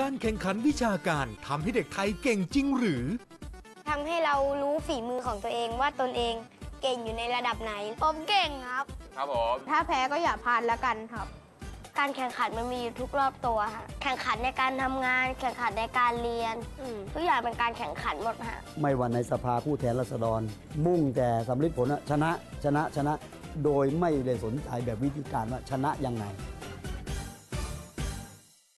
การแข่งขันวิชาการทำให้เด็กไทยเก่งจริงหรือ ทำให้เรารู้ฝีมือของตัวเองว่าตนเองเก่งอยู่ในระดับไหน ผมเก่งครับ ครับผม ถ้าแพ้ก็อย่าพลาดแล้วกันครับ การแข่งขันมันมีอยู่ทุกรอบตัวฮะแข่งขันในการทำงาน แข่งขันในการเรียนทุกอย่างเป็นการแข่งขันหมดฮะ ไม่ว่าในสภาผู้แทนราษฎร มุ่งแต่สำลิดผลอะชนะชนะชนะ โดยไม่เลยสนใจแบบวิธีการว่าชนะยังไง